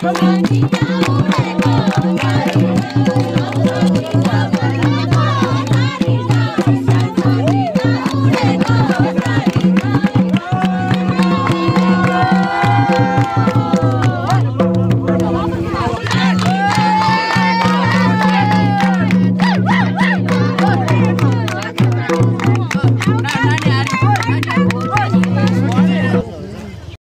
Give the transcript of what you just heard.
不管你打我来